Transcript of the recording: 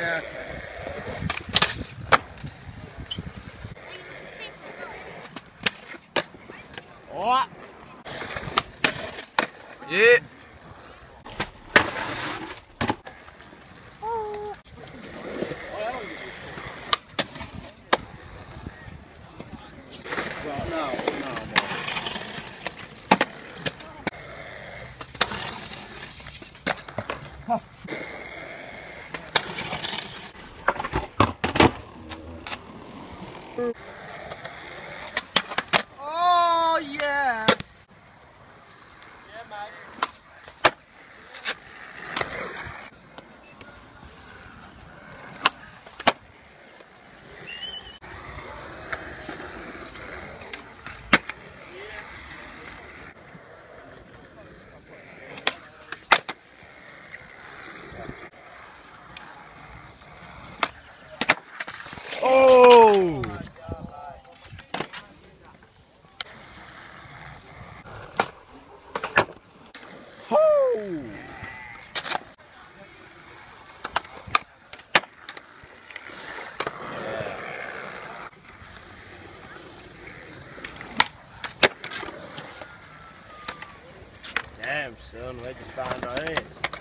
Yeah. Ó. E Não, Mm-hmm. Damn, son, where'd you find this?